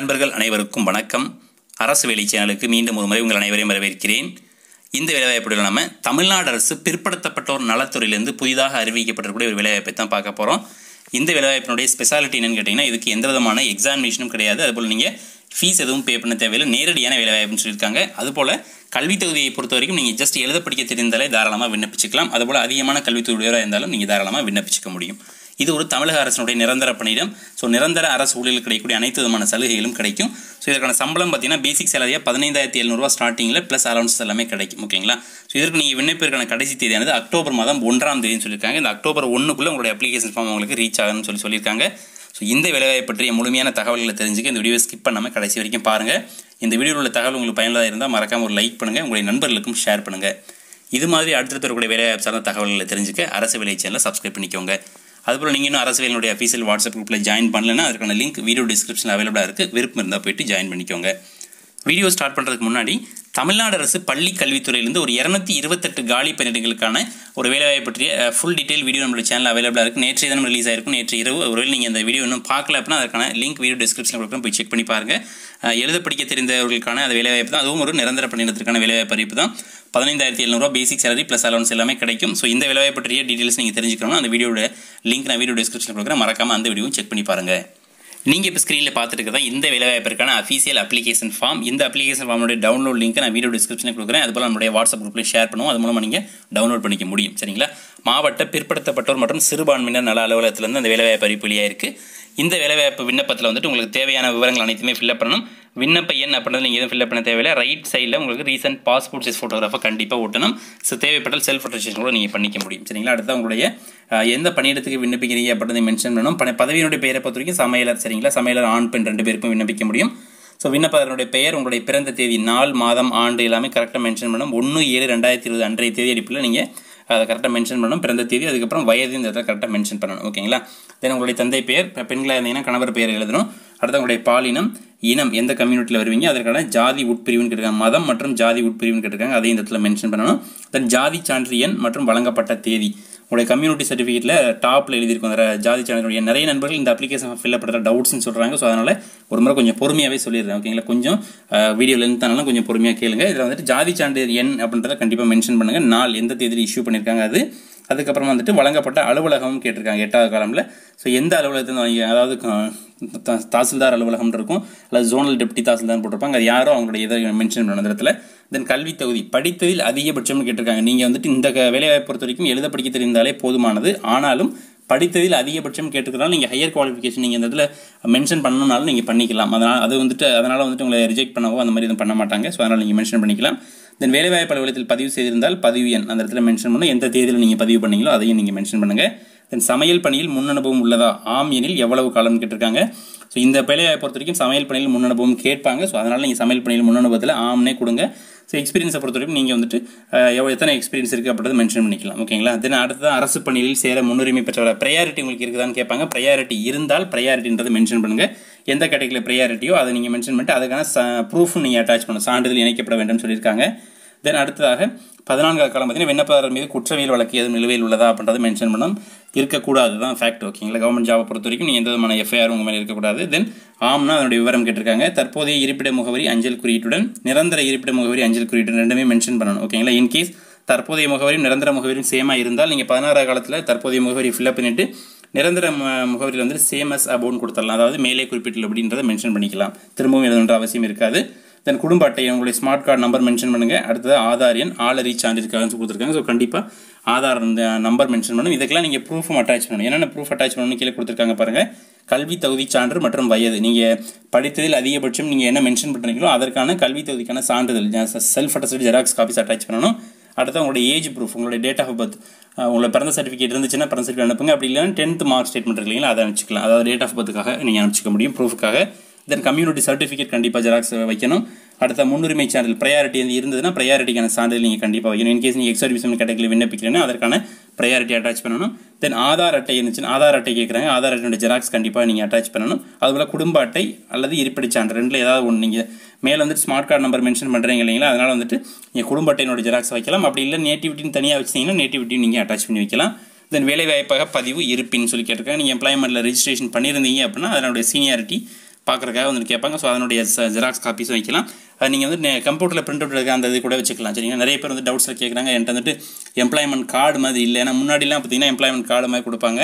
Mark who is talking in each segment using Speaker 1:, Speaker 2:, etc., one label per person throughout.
Speaker 1: நண்பர்கள் அனைவருக்கும் வணக்கம். அரசு வேலை சேனலுக்கு மீண்டும் ஒரு முறை உங்கள் அனைவரையும் வரவேற்கிறேன். இந்த வேலைவாய்ப்புகள் நம்ம தமிழ்நாடு அரசு பிற்படுத்தப்பட்டோர் நலத்துறையிலிருந்து புதிதாக அறிவிக்கப்பட்டிருக்கக்கூடிய ஒரு வேலைவாய்ப்பை தான் பார்க்க போகிறோம் இந்த வேலைவாய்ப்பினுடைய ஸ்பெஷாலிட்டி என்னென்னு கேட்டிங்கன்னா இதுக்கு எந்த விதமான எக்ஸாமினேஷனும் கிடையாது. அதுபோல் நீங்கள் ஃபீஸ் எதுவும் பே பண்ண தேவையில்லை. நேரடியான வேலைவாய்ப்புன்னு சொல்லியிருக்காங்க. அதுபோல் கல்வித் தொகுதியை பொறுத்த வரைக்கும் நீங்கள் ஜஸ்ட் எழுத படிக்க தெரிந்தாலே தாராளமாக விண்ணப்பிச்சுக்கலாம். அதுபோல் அதிகமான கல்வித் தொகுதியாக இருந்தாலும் நீங்கள் தாராளமாக விண்ணப்பிச்சிக்க முடியும். இது ஒரு தமிழக அரசினுடைய நிரந்தர பணியிடம். ஸோ நிரந்தர அரசு ஊழியர்கள் கிடைக்கக்கூடிய அனைத்து விதமான சலுகைகளும் கிடைக்கும். ஸோ இதற்கான சம்பளம் பார்த்தீங்கன்னா பேசிக் சேலரியாக பதினைந்தாயிரத்தி எழுநூறுவா ஸ்டார்டிங்கில் ப்ளஸ் அலவன்ஸ் எல்லாமே கிடைக்கும். ஓகேங்களா ஸோ இதற்கு நீங்கள் விண்ணப்பிற்கான கடைசி தேதியானது அக்டோபர் மாதம் ஒன்றாம் தேதின்னு சொல்லியிருக்காங்க. இந்த அக்டோபர் ஒன்றுக்குள்ளே உங்களுடைய அப்ளிகேஷன் ஃபார்ம் உங்களுக்கு ரீச் ஆகணும்னு சொல்லி சொல்லியிருக்காங்க. ஸோ இந்த வேலைவாய்ப்பு பற்றிய முழுமையான தகவல்களை தெரிஞ்சுக்க இந்த வீடியோ ஸ்கிப் பண்ணாமல் கடைசி வரைக்கும் பாருங்கள் இந்த வீடியோவில் உள்ள தகவல் உங்களுக்கு பயனுள்ளதாக இருந்தால் மறக்காமல் ஒரு லைக் பண்ணுங்கள் உங்களுடைய நண்பர்களுக்கும் ஷேர் பண்ணுங்கள் இது மாதிரி அடுத்தடுத்த வரக்கூடிய வேலைவாய்ப்பு சார்ந்த தகவல்களை தெரிஞ்சுக்க அரசு வேலை சேனலை சப்ஸ்கிரைப் பண்ணிக்கோங்க. அதுபோல் நீங்கள் இன்னும் அரசியலினுடைய அஃபீஷியல் வாட்ஸ்அப் குரூப்பில் ஜாயின் பண்ணலன்னா அதுக்கான லிங்க் வீடியோ டிஸ்கிரிப்ஷனில் அவைலபிளாக இருக்குது விருப்பம் இருந்தால் போயிட்டு ஜாயின் பண்ணிக்கோங்க. வீடியோ ஸ்டார்ட் பண்ணுறதுக்கு முன்னாடி தமிழ்நாடு அரசு பள்ளி கல்வித்துறையிலிருந்து ஒரு இரநூத்தி இருபத்தெட்டு காலி பணியிடங்களுக்கான ஒரு வேலைவாய்ப்பு பற்றிய ஃபுல் டீட்டெயில் வீடியோ நம்மளுடைய சேனல் அவைலபிளாக இருக்குது நேற்று தினம் ரிலீஸ் ஆயிருக்கும். நேற்று இரவு ஒருவேளை நீங்கள் அந்த வீடியோ இன்னும் பார்க்கல அப்படின்னா அதுக்கான லிங்க் வீடியோ டிஸ்கிரிப்ஷனில் கொடுக்குறோம் போய் செக் பண்ணி பாருங்கள் எழுத படிக்க தெரிந்தவர்களுக்கான அந்த வேலைவாய்ப்பு தான். அதுவும் ஒரு நிரந்தர பணியிடத்திற்கான வேலைவாய்ப்பு அறிவிப்பு தான். பதினைந்தாயிரத்தி எழுநூறுவா பேசிக் சேலரி ப்ளஸ் அலவன்ஸ் எல்லாமே கிடைக்கும். ஸோ இந்த வேலைவாய்ப்பு பற்றிய டீட்டெயில்ஸ் நீங்கள் தெரிஞ்சுக்கணும் அந்த வீடியோட லிங்க் நான் வீடியோ டிஸ்கிரிப்ஷனில் கொடுக்குறேன். மறக்காமல் அந்த வீடியோவும் செக் பண்ணி பாருங்கள் நீங்கள் இப்போ ஸ்க்ரீனில் பார்த்துட்டு தான் இந்த வேலைவாய்ப்பிற்கான அஃபீஷியல் அப்ளிகேஷன் ஃபார்ம் இந்த அப்ளிகேஷன் ஃபார்மோட டவுன்லோட் லிங்க் நான் வீடியோ டிஸ்கிரிப்ஷனில் கொடுக்குறேன். அதுபோல் நம்மளுடைய வாட்ஸ்அப் குரூப்பில் ஷேர் பண்ணுவோம். அது மூலமாக நீங்கள் டவுன்லோட் பண்ணிக்க முடியும். சரிங்களா? மாவட்ட பிற்படுத்தப்பட்டோர் மற்றும் சிறுபான்மையினர் நல அலுவலகத்திலேருந்து அந்த வேலைவாய்ப்பு அறிவிப்பு இருக்குது இந்த வேலைவாய்ப்பு விண்ணப்பத்தில் வந்துட்டு உங்களுக்கு தேவையான விவரங்கள் அனைத்துமே ஃபில்அப் பண்ணணும். விண்ணப்ப எண் அப்படின்றது நீங்கள் எதுவும் ஃபில்அப் பண்ண தேவையில்லை. ரைட் சைடில் உங்களுக்கு ரீசெண்ட் பாஸ்போர்ட் சைஸ் ஃபோட்டோகிராஃபை கண்டிப்பாக ஓட்டணும் ஸோ தேவைப்பட்டால் செல்ஃப் அட்டஸ்டேஷன் கூட நீங்கள் பண்ணிக்க முடியும். சரிங்களா? அடுத்த உங்களுடைய எந்த பணியிடத்துக்கு விண்ணப்பிக்கிறீங்க அப்படின்றத மென்ஷன் பண்ணணும். பணி பதவியினுடைய பெயரை பொறுத்த வரைக்கும் சமையலர் சரிங்களா? சமையலர் ஆண் பெண் ரெண்டு பேருக்கும் விண்ணப்பிக்க முடியும். ஸோ விண்ணப்பதனுடைய பெயர் உங்களுடைய பிறந்த தேதி நாள் மாதம் ஆண்டு எல்லாமே கரெக்டாக மென்ஷன் பண்ணணும். ஒன்று ஏழு ரெண்டாயிரத்தி இருபது அன்றைய தேதி அடிப்பில் நீங்கள் அதை கரெக்டாக மென்ஷன் பண்ணணும். பிறந்த தேதி அதுக்கப்புறம் வயது இந்த இடத்துல கரெக்டாக மென்ஷன் பண்ணணும். ஓகேங்களா தென் உங்களுடைய தந்தை பெயர் பெண்களாக இருந்தீங்கன்னா கணவர் பெயர் எழுதணும். அடுத்து உங்களுடைய பாலினம் இனம் எந்த கம்யூனிட்டியில் வருவீங்க? அதற்கான ஜாதி உட்பிரிவுன்னு கேட்டிருக்காங்க. மதம் மற்றும் ஜாதி உட்பிரிவுன்னு கேட்டிருக்காங்க. அதையும் இந்த இடத்துல மென்ஷன் பண்ணணும். தென் ஜாதி சான்று எண் மற்றும் வழங்கப்பட்ட தேதி. உங்களுடைய கம்யூனிட்டி சர்டிஃபிகேட்டில் டாப்பில் எழுதியிருக்கும் அந்த ஜாதி சான்றிதழ் நிறைய நண்பர்கள் இந்த அப்ளிகேஷன் ஃபில்அப் பண்ணுற டவுட்ஸ்னு சொல்கிறாங்க ஸோ அதனால் ஒரு முறை கொஞ்சம் பொறுமையாகவே சொல்லிடுறேன். ஓகேங்களா கொஞ்சம் வீடியோ லென்த்தானாலும் கொஞ்சம் பொறுமையாக கேளுங்க. இதில் வந்துட்டு ஜாதி சான்றிதழ் எண் அப்படின்றத கண்டிப்பாக மென்ஷன் பண்ணுங்கள் நாள் எந்த தேதியில் இஷ்யூ பண்ணியிருக்காங்க அது. அதுக்கப்புறமா வந்துட்டு வழங்கப்பட்ட அலுவலகமும் கேட்டிருக்காங்க எட்டாவது காலமில். ஸோ எந்த அலுவலகத்தை வாங்கி அதாவது தாசில்தார் அலுவலகம் இருக்கும். அல்லது ஜோனல் டெப்டி தாசில்தார் போட்டிருப்பாங்க. அது யாரோ அவங்களுடைய இதை மென்ஷன் பண்ண அந்த இடத்துல தென் கல்வி தகுதி. படித்ததில் அதிகபட்சம்னு கேட்டிருக்காங்க. நீங்கள் வந்துட்டு இந்த வேலைவாய்ப்பு பொறுத்த வரைக்கும் எழுத படிக்க தெரிந்தாலே போதுமானது. ஆனாலும் படித்ததில் அதிகபட்சம் கேட்டுக்கிறனால நீங்கள் ஹையர் குவாலிஃபிகேஷன் நீங்கள் இந்த இடத்துல மென்ஷன் பண்ணணும்னாலும் நீங்கள் பண்ணிக்கலாம். அதனால் அது வந்துட்டு அதனால் வந்துட்டு உங்களை ரிஜெக்ட் பண்ணவோ அந்த மாதிரி எதுவும் பண்ண மாட்டாங்க. ஸோ அதனால் நீங்கள் மென்ஷன் பண்ணிக்கலாம். தென் வேலைவாய்ப்பு அலுவலகத்தில் பதிவு செய்திருந்தால் பதிவு எண் அந்த இடத்துல மென்ஷன் பண்ணணும். எந்த தேதியில் நீங்கள் பதிவு பண்ணீங்களோ அதையும் நீங்கள் மென்ஷன் பண்ணுங்கள் தென் சமையல் பணியில் முன் அனுபவம் உள்ளதா? ஆம் எனில் எவ்வளவு காலம்னு கேட்டிருக்காங்க? ஸோ இந்த பிழையை பொறுத்த வரைக்கும் சமையல் பணியில் முன் அனுபவம் கேட்பாங்க. ஸோ அதனால் நீங்கள் சமையல் பணியில் முன் அனுபவத்தில் ஆம்னே கொடுங்க. ஸோ எக்ஸ்பீரியன்ஸை பொறுத்த வரைக்கும் நீங்கள் வந்துட்டு எவ்வளோ எத்தனை எக்ஸ்பீரியன்ஸ் இருக்குது அப்படின்றத மென்ஷன் பண்ணிக்கலாம். ஓகேங்களா தென் அடுத்தது அரசு பணியில் சேர முன்னுரிமை பெற்றவர ப்ரையாரிட்டி உங்களுக்கு இருக்குதான்னு கேட்பாங்க. ப்ரையாரிட்டி இருந்தால் ப்ரையாரிட்டின்றதை மென்ஷன் பண்ணுங்கள் எந்த கேட்டகரியில் ப்ரையாரிட்டியோ அதை நீங்கள் மென்ஷன் பண்ணிட்டு அதுக்கான ப்ரூஃபும் நீங்கள் அட்டாச் பண்ணணும். சான்றிதழ் இணைக்கப்பட வேண்டும் சொல்லியிருக்காங்க. தென் அடுத்ததாக பதினான்காவது காலம் பார்த்தீங்கன்னா விண்ணப்பதாரர் மீது குற்றவியல் வழக்கு எதுவும் நிலுவையில் உள்ளதா அப்படின்றத மென்ஷன் பண்ணணும். இருக்கக்கூடாது தான் ஃபேக்ட் ஓகேங்களா கவர்மெண்ட் ஜாபை பொறுத்த வரைக்கும் நீங்கள் எந்த விதமான எஃப்ஐஆர் உங்கள் மேலே இருக்கக்கூடாது. தென் ஆம்னா அதனுடைய விவரம் கேட்டிருக்காங்க. தற்போதைய இருப்பிட முகவரி அஞ்சல் குறியீட்டுடன் நிரந்தர இருப்பிட முகவரி அஞ்சல் குறியீட்டுடன் ரெண்டுமே மென்ஷன் பண்ணணும். ஓகேங்களா இன்கேஸ் தற்போதைய முகவரியும் நிரந்தர முகவரியும் சேமாக இருந்தால் நீங்கள் பதினாறாவது காலத்தில் தற்போதைய முகவரி ஃபில்அப் பண்ணிட்டு நிரந்தர மு- முகவரியில் வந்து சேம் அஸ் அபவுன் கொடுத்துடலாம். அதாவது மேலே குறிப்பிட்டல் அப்படின்றத மென்ஷன் பண்ணிக்கலாம். திரும்பவும் எழுதுன்ற அவசியம் இருக்காது. தென் குடும்ப அட்டை உங்களுடைய ஸ்மார்ட் கார்டு நம்பர் மென்ஷன் பண்ணுங்க. அடுத்தது ஆதார் எண் ஆளறி சான்றிதழ்காக கொடுத்துருக்காங்க. ஸோ கண்டிப்பாக ஆதார் இந்த நம்பர் மென்ஷன் பண்ணணும் இதுக்கெல்லாம் நீங்கள் ப்ரூஃபும் அட்டாச் பண்ணணும். என்னென்ன ப்ரூஃப் அட்டாச் பண்ணணும்னு கீழே கொடுத்துருக்காங்க பாருங்கள் கல்வி தகுதி சான்று மற்றும் வயது. நீங்கள் படித்ததில் அதிகபட்சம் நீங்கள் என்ன மென்ஷன் பண்ணுறீங்களோ அதற்கான கல்வி தகுதிக்கான சான்றிதழ். Self attested xerox copies attach பண்ணணும். அடுத்து உங்களுடைய ஏஜ் ப்ரூஃப் உங்களுடைய டேட் ஆஃப் பர்த் உங்களோட பிறந்த சர்டிஃபிகேட் இருந்துச்சுன்னா பிறந்த சர்டிஃபிகேட் அனுப்புங்க. அப்படி இல்லைன்னா டென்த் மார்க் ஸ்டேட்மெண்ட் இல்லைங்களா அதை அனுப்பிச்சிக்கலாம். அதாவது டேட் ஆஃப் பர்த்துக்காக நீங்கள் அனுப்பிச்சிக்க முடியும் ப்ரூஃபுக்காக தென் கம்யூனிட்டி சர்டிஃபிகேட் கண்டிப்பாக ஜெராக்ஸ் வைக்கணும். அடுத்த முன்னுரிமை சான்றிதழ் ப்ரையாரிட்டி இருந்ததுன்னா ப்ரையாரிட்டிக்கான சான்றிதழ் நீங்கள் கண்டிப்பாக வைக்கணும். இன்கேஸ் நீங்கள் எக்ஸ் சர்வீஸ் கேட்டகரியில் விண்ணப்பிக்கிறீங்கன்னா அதற்கான ப்ரையாரிட்டி அட்டாச் பண்ணணும். தென் ஆதார் அட்டை இருந்துச்சுன்னா ஆதார் அட்டை கேட்குறாங்க ஆதார் அட்டையோட ஜெராக்ஸ் கண்டிப்பாக நீங்கள் அட்டாச் பண்ணணும். அதுபோல் குடும்ப அட்டை அல்லது இருப்பிடச் சான்று. ரெண்டில் ஏதாவது ஒன்று நீங்கள் மேலே வந்துட்டு ஸ்மார்ட் கார்டு நம்பர் மென்ஷன் பண்ணுறீங்க இல்லைங்களா? அதனால் வந்துட்டு நீங்கள் குடும்ப அட்டையினோட ஜெராக்ஸ் வைக்கலாம். அப்படி இல்லை நேட்டிவிட்டின்னு தனியாக வச்சிங்கன்னா நேட்டிவிட்டியும் நீங்கள் அட்டாச் பண்ணி வைக்கலாம். தென் வேலைவாய்ப்பாக பதிவு இருப்பின்னு சொல்லி கேட்டிருக்காங்க. நீங்கள் எம்ப்ளாய்மெண்ட்டில் ரெஜிஸ்ட்ரேஷன் பண்ணியிருந்தீங்க அப்படின்னா அதனுடைய சீனியாரிட்டி பார்க்குறக்காக வந்து கேட்பாங்க. ஸோ அதனுடைய ஜெராக்ஸ் காப்பீஸும் வைக்கலாம். அது நீங்கள் வந்து கம்ப்யூட்டரில் பிரிண்ட் அவுட் எடுக்க அந்த இது கூட வச்சுக்கலாம். சரிங்களா? நிறைய பேர் வந்து டவுட்ஸில் கேட்குறாங்க என்கிட்ட வந்துட்டு எம்ப்ளாய்மெண்ட் கார்டு மாதிரி இல்லை. ஏன்னா முன்னாடிலாம் பார்த்தீங்கன்னா எம்ப்ளாய்மெண்ட் கார்டு மாதிரி கொடுப்பாங்க.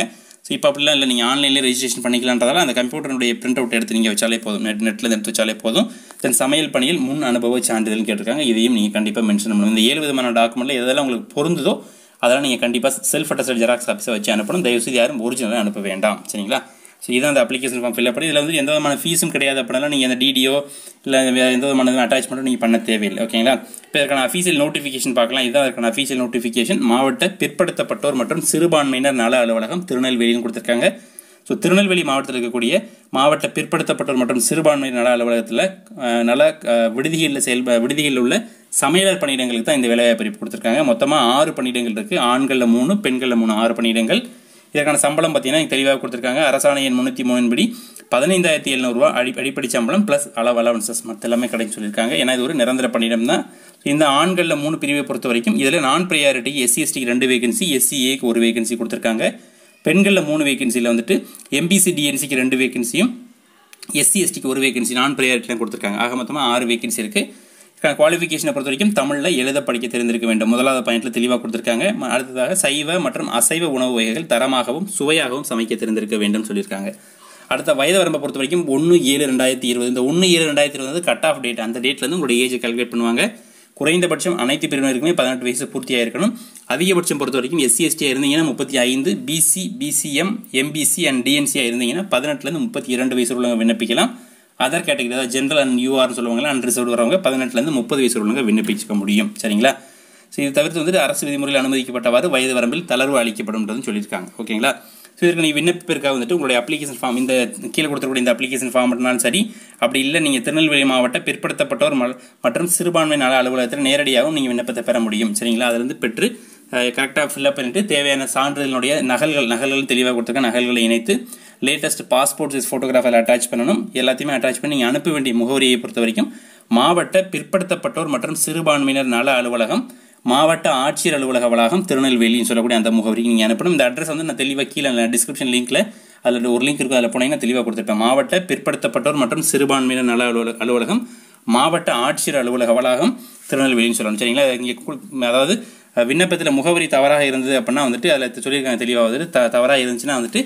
Speaker 1: ஸோ இப்போ அப்படிலாம் இல்லை. நீங்கள் ஆன்லைனில் ரெஜிஸ்ட்ரேஷன் பண்ணிக்கலான்றதால அந்த கம்ப்யூட்டருடைய பிரிண்ட் அவுட் எடுத்து நீங்கள் வச்சாலே போதும். நெட் நெட்டில் எடுத்து வச்சாலே போதும். தென் சமையல் பணியில் முன் அனுபவ சான்றிதழ்னு கேட்டிருக்காங்க. இதையும் நீங்கள் கண்டிப்பாக மென்ஷன் பண்ணணும். இந்த ஏழு விதமான டாக்குமெண்ட்டில் எதெல்லாம் உங்களுக்கு பொருந்ததோ அதெல்லாம் நீங்கள் கண்டிப்பாக செல்ஃப் அட்டஸ்டட் ஜெராக்ஸ் ஆஃபீஸை வச்சு அனுப்பணும். தயவுசெய்து யாரும் ஒரிஜினலாக அனுப்ப வேண்டாம். சரிங்களா? ஸோ இதான் அந்த அப்ளிகேஷன் ஃபார்ம் ஃபில் பண்ணி இதில் வந்து எந்த விதமான ஃபீஸும் கிடையாது அப்படின்னா நீங்கள் அந்த டிடிஓ இல்லை வேறு எந்த விதமான அட்டாச்மெண்ட்டும் நீங்கள் பண்ண தேவையில்லை. ஓகேங்களா இப்போ இதற்கான அஃபீஷியல் நோட்டிஃபிகேஷன் பார்க்கலாம். இதுதான் அதற்கான அஃபீஷியல் நோட்டிஃபிகேஷன் மாவட்ட பிற்படுத்தப்பட்டோர் மற்றும் சிறுபான்மையினர் நல அலுவலகம் திருநெல்வேலின்னு கொடுத்துருக்காங்க. ஸோ திருநெல்வேலி மாவட்டத்தில் இருக்கக்கூடிய மாவட்ட பிற்படுத்தப்பட்டோர் மற்றும் சிறுபான்மையினர் நல அலுவலகத்தில் நல விடுதிகளில் செயல் விடுதிகளில் உள்ள சமையலர் பணியிடங்களுக்கு தான் இந்த வேலைவாய்ப்பு கொடுத்துருக்காங்க. மொத்தமாக ஆறு பணியிடங்கள் இருக்குது ஆண்களில் மூணு பெண்களில் மூணு ஆறு பணியிடங்கள். இதற்கான சம்பளம் பார்த்தீங்கன்னா தெளிவாக கொடுத்துருக்காங்க. அரசாணை எண் முந்நூற்றி மூணின்படி பதினைந்தாயிரத்தி எழுநூறுவா அடி அடிப்படை சம்பளம் ப்ளஸ் அளவு அலவன்சஸ் மற்ற எல்லாமே கிடைக்கும் சொல்லியிருக்காங்க. ஏன்னா இது ஒரு நிரந்தர பணியிடம் தான் இந்த ஆண்களில் மூணு பிரிவை பொறுத்த வரைக்கும் இதில் நான் ப்ரையாரிட்டி எஸ்சி எஸ்டிக்கு ரெண்டு வேகன்சி எஸ்சிஏக்கு ஒரு வேகன்சி கொடுத்துருக்காங்க. பெண்களில் மூணு வேகன்சியில் வந்துட்டு எம்பிசி டிஎன்சிக்கு ரெண்டு வேகன்சியும் எஸ்சி எஸ்டிக்கு ஒரு வேகன்சி நான் ப்ரையாரிட்டிலாம் கொடுத்துருக்காங்க. ஆக மொத்தமாக ஆறு வேகன்சி இருக்குது குவாலிஃபிகேஷனை பொறுத்த வரைக்கும் தமிழில் எழுத படிக்க தெரிந்திருக்க வேண்டும். முதலாவது பாயிண்ட்ல தெளிவாக கொடுத்துருக்காங்க. அடுத்ததாக சைவ மற்றும் அசைவ உணவு வகைகள் தரமாகவும் சுவையாகவும் சமைக்க தெரிந்திருக்க வேண்டும் சொல்லியிருக்காங்க. அடுத்த வயது வரம்பை பொறுத்த வரைக்கும் ஒன்று ஏழு ரெண்டாயிரத்தி இருபது. இந்த ஒன்று ஏழு ரெண்டாயிரத்தி இருபது கட் ஆஃப் டேட் அந்த டேட்லேருந்து உங்களுடைய ஏஜை கால்குலேட் பண்ணுவாங்க. குறைந்தபட்சம் அனைத்து பிரிவினருக்குமே பதினெட்டு வயசு பூர்த்தியாக இருக்கணும். அதிகபட்சம் பொறுத்த வரைக்கும் எஸ்சி எஸ்டியாக இருந்தீங்கன்னா முப்பத்தி ஐந்து பிசி பிசிஎம் எம்பிசி அண்ட் டிஎன்சியாக இருந்தீங்கன்னா பதினெட்டுலேருந்து முப்பத்தி இரண்டு வயசு உள்ளவங்க விண்ணப்பிக்கலாம். அதர் கேட்டகரி அதாவது ஜென்ரல் அண்ட் யூஆர்னு சொல்லுவாங்களா அண்ட் ரிசர்வ் வரவங்க பதினெட்டுலேருந்து முப்பது வயசு உள்ளவங்க விண்ணப்பிச்சுக்க முடியும். சரிங்களா? ஸோ இது தவிர்த்து வந்துட்டு அரசு விதிமுறையில் அனுமதிக்கப்பட்டவாறு வயது வரம்பில் தளர்வு அளிக்கப்படும் சொல்லியிருக்காங்க. ஓகேங்களா? ஸோ இதுக்கு நீங்கள் விண்ணப்பிற்காக வந்துட்டு உங்களுடைய அப்ளிகேஷன் ஃபார்ம் இந்த கீழே கொடுத்துருக்கூடிய இந்த அப்ளிகேஷன் ஃபார்ம் மட்டும்னாலும் சரி அப்படி இல்லை நீங்கள் திருநெல்வேலி மாவட்ட பிற்படுத்தப்பட்டோர் மற்றும் சிறுபான்மை நல அலுவலகத்தில் நேரடியாகவும் நீங்கள் விண்ணப்பத்தை பெற முடியும். சரிங்களா? அதிலிருந்து பெற்று கரெக்டாக ஃபில்அப் பண்ணிட்டு தேவையான சான்றிதழினுடைய நகல்கள் நகல்கள் தெளிவாக கொடுத்துருக்க நகல்களை இணைத்து லேட்டஸ்ட் பாஸ்போர்ட் சைஸ் ஃபோட்டோகிராஃபில் அட்டாச் பண்ணணும். எல்லாத்தையுமே அட்டாச் பண்ணி நீங்கள் அனுப்ப வேண்டிய முகவரியை பொறுத்த வரைக்கும் மாவட்ட பிற்படுத்தப்பட்டோர் மற்றும் சிறுபான்மையினர் நல அலுவலகம் மாவட்ட ஆட்சியர் அலுவலக வளாகம் திருநெல்வேலின்னு சொல்லக்கூடிய அந்த முகவரிக்கு நீங்கள் அனுப்பணும். இந்த அட்ரஸ் வந்து நான் தெளிவாக கீழே டிஸ்கிரிப்ஷன் லிங்க்கில் அதில் ஒரு லிங்க் இருக்கும் அதில் போனீங்கன்னா தெளிவாக கொடுத்துருப்பேன். மாவட்ட பிற்படுத்தப்பட்டோர் மற்றும் சிறுபான்மையினர் நல அலுவலக அலுவலகம் மாவட்ட ஆட்சியர் அலுவலக வளாகம் திருநெல்வேலின்னு சொல்லணும். சரிங்களா? இங்கே அதாவது விண்ணப்பத்தில் முகவரி தவறாக இருந்தது அப்படின்னா வந்துட்டு அதில் சொல்லியிருக்காங்க தெளிவாக வந்துட்டு த தவறாக இருந்துச்சுன்னா வந்துட்டு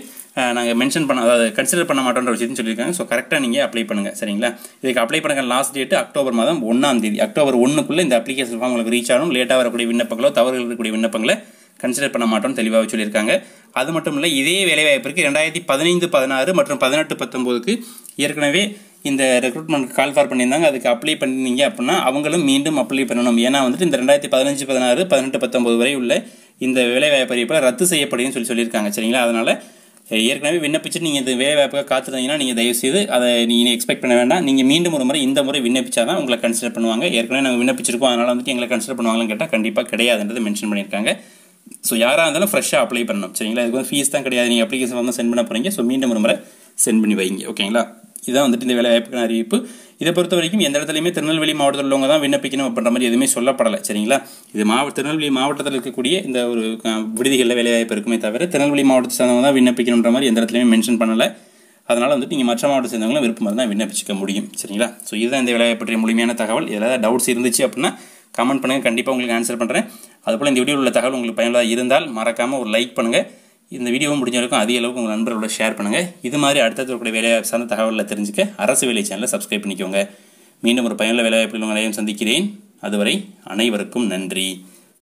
Speaker 1: நாங்கள் மென்ஷன் பண்ண அதாவது கன்சிடர் பண்ண மாட்டோன்ற விஷயத்தையும் சொல்லியிருக்காங்க. ஸோ கரெக்டாக நீங்கள் அப்ளை பண்ணுங்கள் சரிங்களா? இதுக்கு அப்ளை பண்ணுற லாஸ்ட் டேட்டு அக்டோபர் மாதம் ஒன்றாம் தேதி. அக்டோபர் ஒன்றுக்குள்ளே இந்த அப்ளிகேஷன் ஃபார்ம் உங்களுக்கு ரீச் ஆகும். லேட்டாக வரக்கூடிய விண்ணப்பங்களோ தவறுகள் இருக்கக்கூடிய விண்ணப்பங்களை கன்சிடர் பண்ண மாட்டோம்னு தெளிவாக சொல்லியிருக்காங்க. அது மட்டும் இல்லை இதே வேலைவாய்ப்பிற்கு ரெண்டாயிரத்தி பதினைந்து பதினாறு மற்றும் பதினெட்டு பத்தொம்போதுக்கு ஏற்கனவே இந்த ரெக்ரூட்மெண்ட் கால் ஃபார் பண்ணியிருந்தாங்க. அதுக்கு அப்ளை பண்ணிங்க அப்படின்னா அவங்களும் மீண்டும் அப்ளை பண்ணணும். ஏன்னா வந்துட்டு இந்த ரெண்டாயிரத்தி பதினஞ்சு பதினாறு பதினெட்டு பத்தொம்போது வரை உள்ள இந்த வேலைவாய்ப்பு அறிவிப்பில் ரத்து செய்யப்படுதுன்னு சொல்லி சொல்லியிருக்காங்க. சரிங்களா? அதனால் ஏற்கனவே விண்ணப்பிச்சு நீங்கள் இந்த வேலை வாய்ப்புக்காக காத்திருந்தீங்கன்னா நீங்கள் தயவுசெய்து அதை நீங்கள் எக்ஸ்பெக்ட் பண்ண வேண்டாம். நீங்கள் மீண்டும் ஒரு முறை இந்த முறை விண்ணப்பிச்சா தான் உங்களை கன்சிடர் பண்ணுவாங்க. ஏற்கனவே நாங்கள் விண்ணப்பிச்சிருக்கோம். அதனால் வந்துட்டு எங்களை கன்சிடர் பண்ணுவாங்கன்னு கேட்டால் கண்டிப்பாக கிடையாதுன்றது மென்ஷன் பண்ணியிருக்காங்க. ஸோ யாராக இருந்தாலும் ஃப்ரெஷ்ஷாக அப்ளை பண்ணணும். சரிங்களா? இதுக்கு வந்து ஃபீஸ் தான் கிடையாது. நீங்கள் அப்ளிகேஷன் வந்து சென்ட் பண்ண போகிறீங்க ஸோ மீண்டும் ஒரு முறை சென்ட் பண்ணி வைங்க. ஓகேங்களா இதுதான் வந்துட்டு இந்த வேலை வாய்ப்புக்கான அறிவிப்பு. இதை பொறுத்த வரைக்கும் எந்த இடத்துலையுமே திருநெல்வேலி மாவட்டத்தில் உள்ளவங்க தான் விண்ணப்பிக்கணும் அப்படின்ற மாதிரி எதுவுமே சொல்லப்படலை சரிங்களா? இது மாவட்ட திருநெல்வேலி மாவட்டத்தில் இருக்கக்கூடிய இந்த ஒரு விடுதிகளில் வேலைவாய்ப்பு இருக்குமே தவிர திருநெல்வேலி மாவட்டத்தை சேர்ந்தவங்க தான் விண்ணப்பிக்கணுன்ற மாதிரி எந்த இடத்துலையுமே மென்ஷன் பண்ணலை. அதனால் வந்துட்டு நீங்கள் மற்ற மாவட்டத்தை சேர்ந்தவங்களும் விருப்பமாக தான் விண்ணப்பிச்சிக்க முடியும் சரிங்களா? ஸோ இதுதான் இந்த வேலையை பற்றிய முழுமையான தகவல். ஏதாவது டவுட்ஸ் இருந்துச்சு அப்படின்னா கமெண்ட் பண்ணுங்கள் கண்டிப்பாக உங்களுக்கு ஆன்சர் பண்ணுறேன் அதுபோல் இந்த வீடியோவில் உள்ள தகவல் உங்களுக்கு பயனுள்ளதாக இருந்தால் மறக்காமல் ஒரு லைக் பண்ணுங்கள் இந்த வீடியோவும் முடிஞ்ச வரைக்கும் அதிக அளவுக்கு உங்கள் நண்பர்களோட ஷேர் பண்ணுங்கள் இது மாதிரி அடுத்தடுத்த இருக்கக்கூடிய வேலை சார்ந்த தகவலில் தெரிஞ்சுக்க அரசு வேலை சேனலை சப்ஸ்கிரைப் பண்ணிக்கோங்க. மீண்டும் ஒரு பயனுள்ள வேலைவாய்ப்பில் உங்களையும் சந்திக்கிறேன். அதுவரை அனைவருக்கும் நன்றி.